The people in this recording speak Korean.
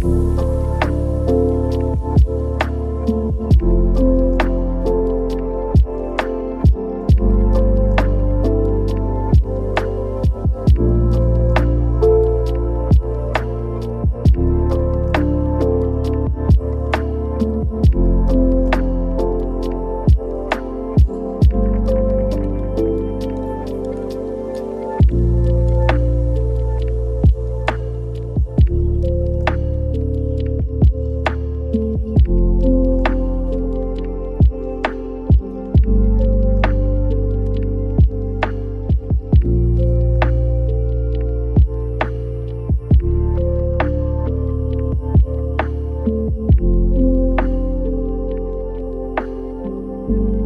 Bye. thank mm -hmm. you